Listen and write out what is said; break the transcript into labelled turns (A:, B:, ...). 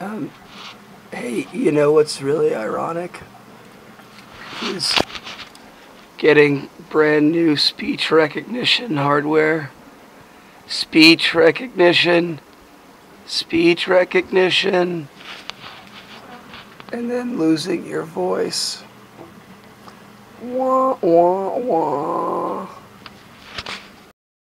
A: Um, hey, you know what's really ironic? Is getting brand new speech recognition hardware. Speech recognition. Speech recognition. And then losing your voice. Wah, wah, wah.